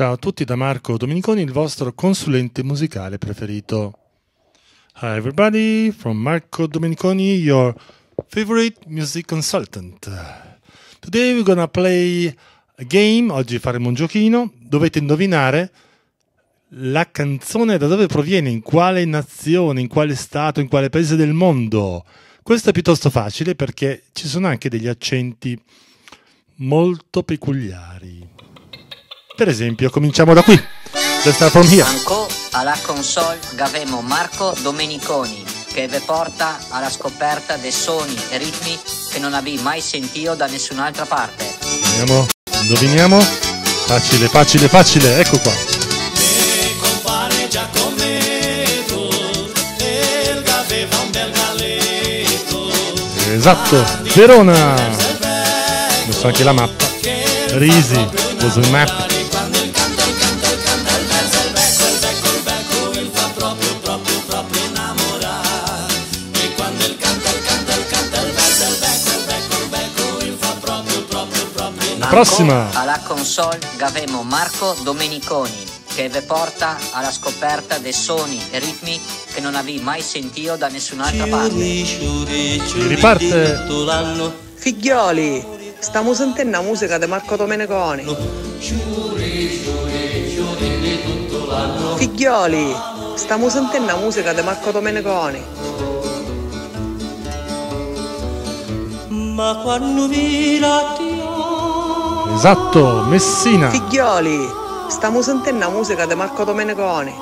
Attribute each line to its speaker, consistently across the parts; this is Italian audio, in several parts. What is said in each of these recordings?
Speaker 1: Ciao a tutti da Marco Domeniconi, il vostro consulente musicale preferito. Hi everybody, from Marco Domeniconi, your favorite music consultant. Today we're gonna play a game, oggi faremo un giochino, dovete indovinare la canzone da dove proviene, in quale nazione, in quale stato, in quale paese del mondo. Questo è piuttosto facile perché ci sono anche degli accenti molto peculiari. Per esempio, cominciamo da qui. Let's start from here.
Speaker 2: Ancora alla console gavemo Marco Domeniconi che vi porta alla scoperta dei suoni e ritmi che non avevi mai sentito da nessun'altra parte.
Speaker 1: Andiamo, indoviniamo. Facile, facile, facile, ecco qua. Esatto, Verona. Ho messo anche la mappa. Risi, was a map. Prossima.
Speaker 2: Alla console gavemo Marco Domeniconi che vi porta alla scoperta dei suoni e ritmi che non avevi mai sentito da nessun'altra parte.
Speaker 1: Riparte.
Speaker 3: Figlioli, stiamo sentendo la musica di Marco Domeniconi. Figlioli, stiamo sentendo la musica di Marco Domeniconi.
Speaker 4: Ma quando mira
Speaker 1: Esatto, Messina.
Speaker 3: Figlioli, stiamo sentendo la musica di Marco Domeniconi.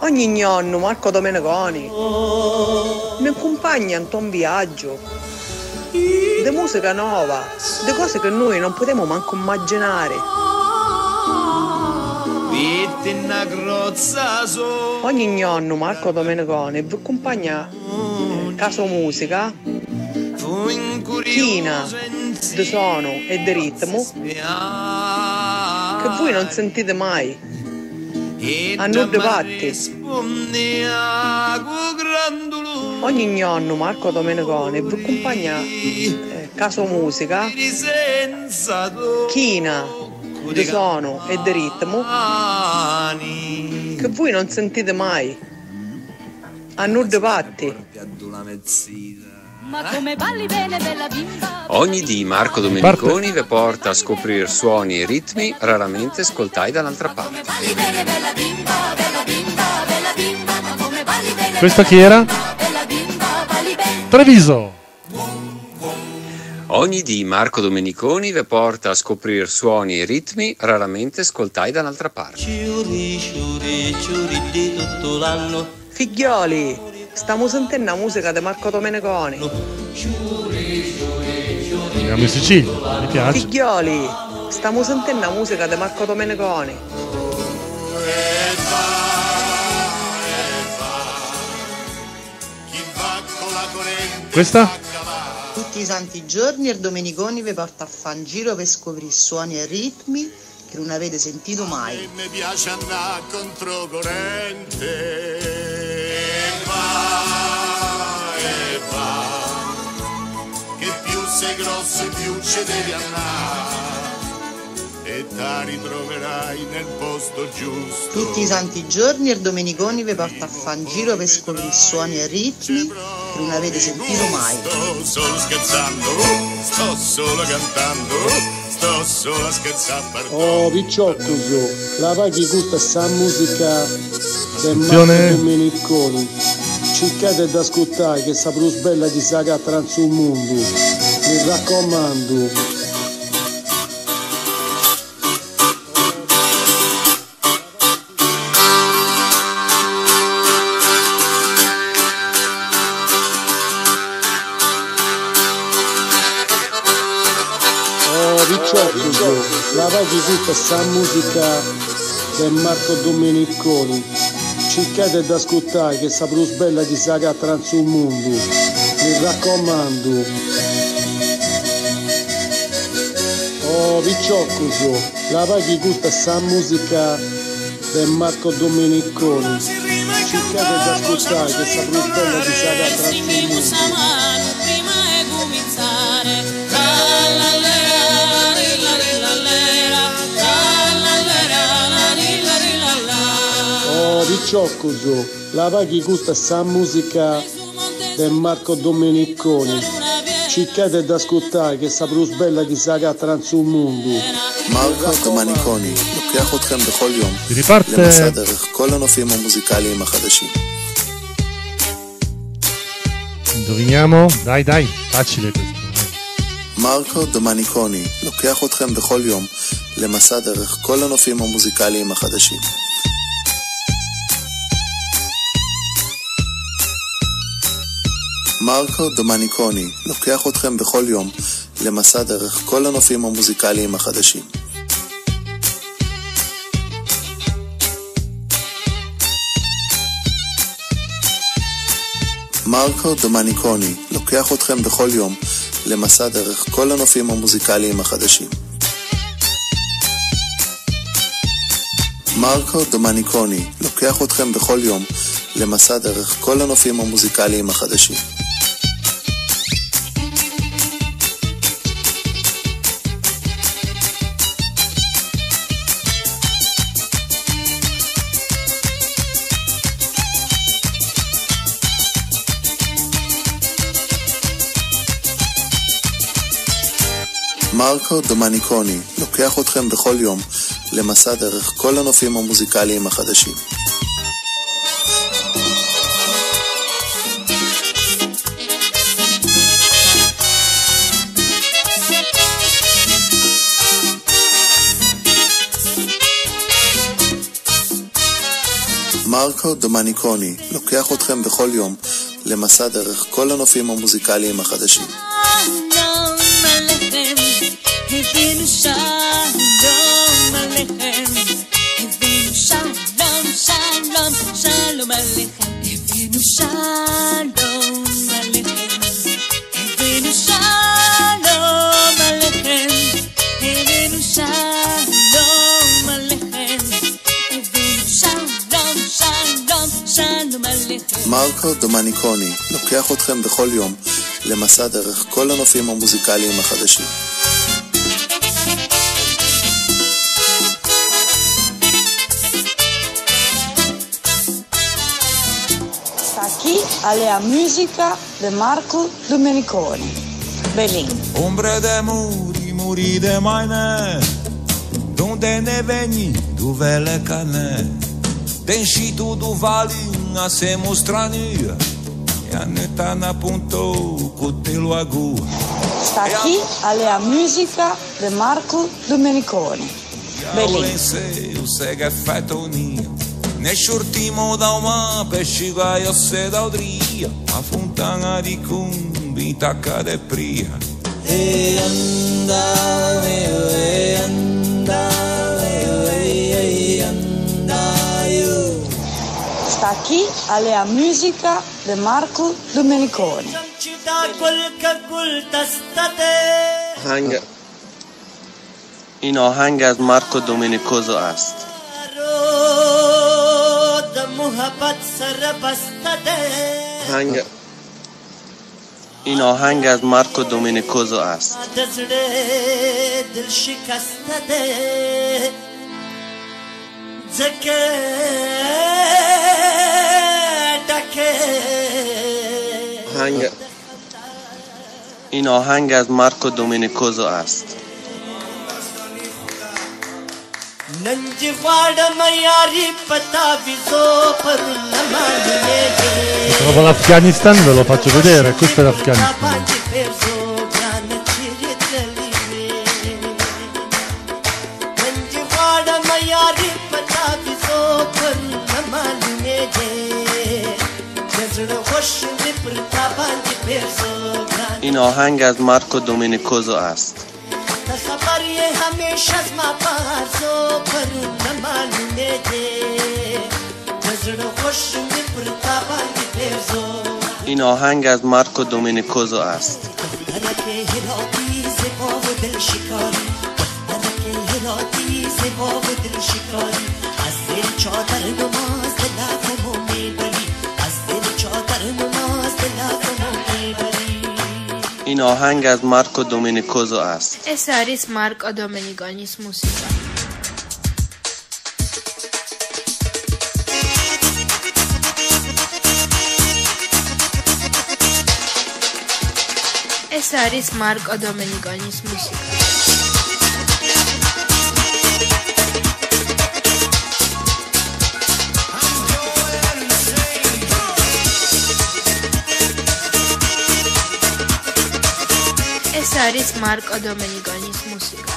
Speaker 3: Ogni nonno Marco Domeniconi. Ne accompagna in un viaggio. Di musica nuova, di cose che noi non potremo manco immaginare.
Speaker 4: Una grozza so
Speaker 3: Ogni nonno Marco Domeniconi vi accompagna eh, Caso Musica, China, di suono e di ritmo che voi non sentite mai. a nude patti. Ogni nonno Marco Domeniconi vi accompagna eh, Caso Musica, China, di suono e di ritmo che voi non sentite mai. A nude patti.
Speaker 5: Ma come balli bene bella bimba
Speaker 6: Ogni di Marco Domeniconi vi porta a scoprire suoni e ritmi raramente ascoltai dall'altra parte.
Speaker 1: Questa chi era? Treviso.
Speaker 6: Ogni di Marco Domeniconi vi porta a scoprire suoni e ritmi raramente ascoltai dall'altra parte.
Speaker 4: Ciuri, ciuri, ciuri di tutto l'anno
Speaker 3: Figlioli, stiamo sentendo la musica di Marco Domeniconi.
Speaker 1: Andiamo in Sicilia. Mi piace.
Speaker 3: Figlioli, stiamo sentendo la musica di Marco Domeniconi.
Speaker 1: Questa?
Speaker 7: Tutti i santi giorni il Domeniconi vi porta a fare un giro per scoprire suoni e ritmi che non avete sentito mai.
Speaker 8: mi piace andare controcorrente e va e va che più sei grosso e più ci devi andare ti ritroverai nel posto giusto
Speaker 7: Tutti i santi giorni il Domeniconi vi porta a fare un giro per scoprire suoni e ritmi che non avete sentito mai.
Speaker 8: sto solo scherzando sto solo cantando sto solo a scherzare per
Speaker 9: Oh, picciotto, la paghi tutta sta musica del. Marco Domeniconi. Cercate di ascoltare che sta più bella di saga trans mondo. Mi raccomando. Picciotto, la paghi tutta sta musica del Marco Domeniconi. Cercate di ascoltare che sta più bella di saga trans un mondo. Mi raccomando. Oh, picciocco, la paghi tutta sta musica del Marco Domeniconi. Cercate di ascoltare che sta più bella di Saga tra il mondo.
Speaker 4: La.
Speaker 9: Oh, Riccioccoso, la paghi questa sta musica del Marco Domeniconi. Cercate di ascoltare che sta più bella di Saga trans un mondo.
Speaker 10: מרקו דומניקוני לוקח אתכם בכל יום
Speaker 1: Riparte
Speaker 10: למסע דרך כל הנופים המוזיקליים החדשים.
Speaker 1: Indoviniamo? Dai, dai, facile questo.
Speaker 10: מרקו דומניקוני לוקח אתכם בכל יום למסע דרך כל הנופים המוזיקליים החדשים. מרקו דומניקוני לוקח אתכם בכל יום למסע דרך כל הנופים המוזיקליים החדשים. מרקו דומניקוני לוקח אתכם בכל יום למסע דרך כל הנופים המוזיקליים החדשים. מרקו דומניקוני לוקח אתכם בכל יום למסע דרך כל הנופים המוזיקליים החדשים. מרקו דומניקוני לוקח אתכם בכל יום למסע דרך כל הנופים המוזיקליים החדשים. מרקו דומניקוני לוקח אתכם בכל יום למסע דרך כל הנופים המוזיקליים החדשים.
Speaker 4: הבאנו שלום עליכם, הבאנו שלום, שלום, שלום עליכם, הבאנו שלום עליכם, הבאנו שלום עליכם, הבאנו שלום עליכם, הבאנו שלום, שלום, שלום עליכם.
Speaker 10: מרקו דומניקוני לוקח אתכם בכל יום למסע דרך כל הנופים המוזיקליים החדשים.
Speaker 3: está Aqui é a música de Marco Domenicone. Belém.
Speaker 11: Ombra de muri, muri de mainé, donde ne é veni do vele cané. Tem chito do vale, nascemos trania, e a neta na apontou cotelo agu. Está é
Speaker 3: aqui é a música de Marco Domenicone. Belém.
Speaker 11: Eu sei, eu sei que é fetoninha. Ne shurtimo da uma pesciga io se da odria A fontana di cumbi tacca de pria
Speaker 4: E andare, e andare, e andare.
Speaker 3: Sta chi alla musica di Marco Domeniconi.
Speaker 4: Da quel che culta state.
Speaker 10: هنگ این آهنگ از مارکو دومینیکوزو است
Speaker 4: د محبت سره بسته
Speaker 10: هنگ این آهنگ از مارکو دومینیکوزو است.
Speaker 4: دل شکسته ده
Speaker 10: این آهنگ از مارکو دومینیکوزو است.
Speaker 4: نن چې غواړم یاري پتا ویزو پر لمانه
Speaker 1: Trovo l'Afghanistan, ve lo faccio vedere. Questo è l'Afghanistan.
Speaker 10: این آهنگ از مارکو دومینیکوزو است
Speaker 4: همیشه از ما پرزو نمالونه ده خوش پرزو.
Speaker 10: این آهنگ از مارکو دومینیکوزو است.
Speaker 4: از دل چادر
Speaker 10: این آهنگ از مارکو دومینیکوزو است.
Speaker 12: اساریس مارکو دومینیکانیس موسیقی اساریس مارکو دومینیکانیس موسیقی ეს არის მარკო დომენიკონის მუსიკა.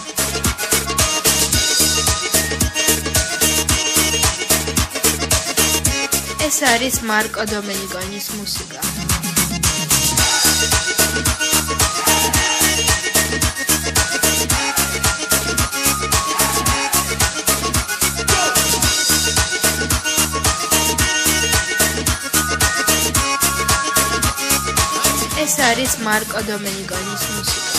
Speaker 12: ეს არის მარკო დომენიკონის მუსიკა. ეს არის მარკო დომენიკონის მუსიკა.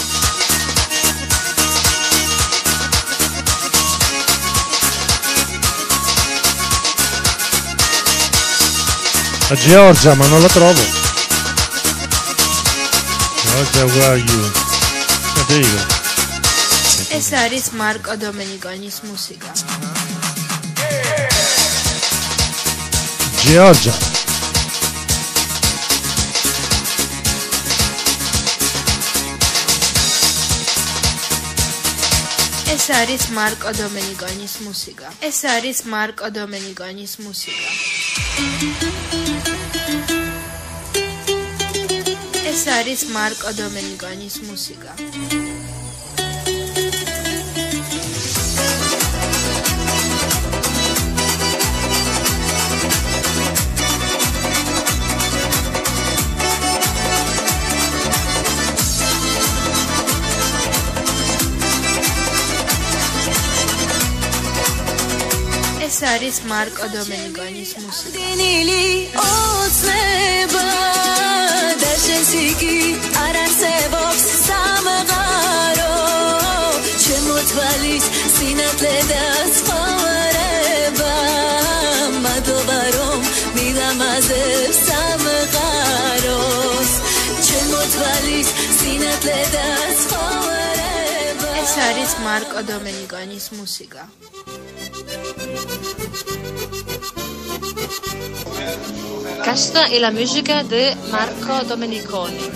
Speaker 1: A Georgia, ma non la trovo. Georgia, where are you? Ah, there you go.
Speaker 12: ეს არის მარკო დომენიკონის მუსიკა.
Speaker 1: Georgia.
Speaker 12: ეს არის მარკო დომენიკონის მუსიკა. ეს არის მარკო დომენიკონის მუსიკა. ეს არის მარკო დომენიკონის მუსიკა. არის მარკო დომენიკონის მუსიკა.
Speaker 5: ოცნება და შესიკი არ არსებობს სამღარო ჩემო თვალის სინათლე და ცხოვრება მადლობა რომ მილამაზებს სამღაროს ჩემო თვალის სინათლე და ცხოვრება
Speaker 12: ეს არის მარკო დომენიკონის მუსიკა.
Speaker 13: Questa è la musica di Marco Domeniconi.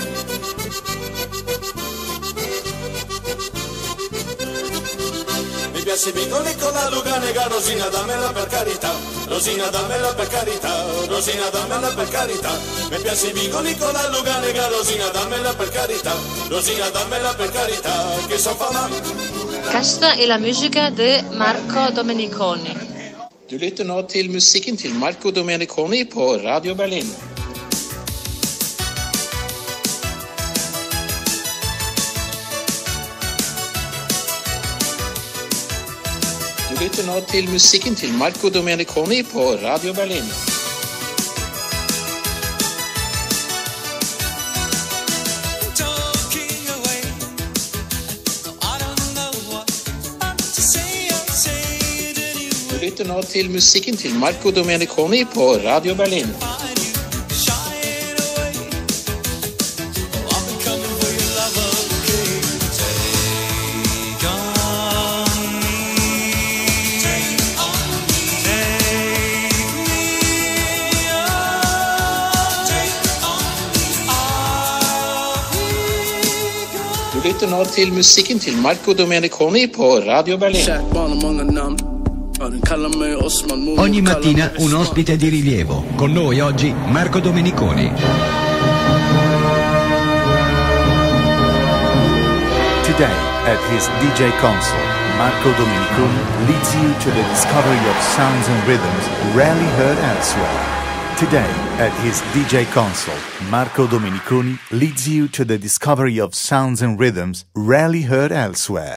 Speaker 4: Mi piace piccoli con la luganega, Rosina dammela per carità, Rosina dammela per carità, Rosina dammela per carità. Mi piace piccoli con la luganega, Rosina dammela per carità, Rosina dammela per carità, che so fa
Speaker 13: Questa è la musica di Marco Domeniconi.
Speaker 14: Du lytter nå til musikken til Marco Domeniconi på Radio Berlin. Du lytter nå til musikken til Marco Domeniconi på Radio Berlin. Lytter nå til musikken til Marco Domeniconi på Radio Berlin. Lytter nå til musikken til Marco Domeniconi på Radio Berlin.
Speaker 15: Ogni mattina un ospite di rilievo. Con noi oggi Marco Domeniconi.
Speaker 16: Today, at his DJ console, Marco Domeniconi leads you to the discovery of sounds and rhythms rarely heard elsewhere. Today, at his DJ console, Marco Domeniconi leads you to the discovery of sounds and rhythms rarely heard elsewhere.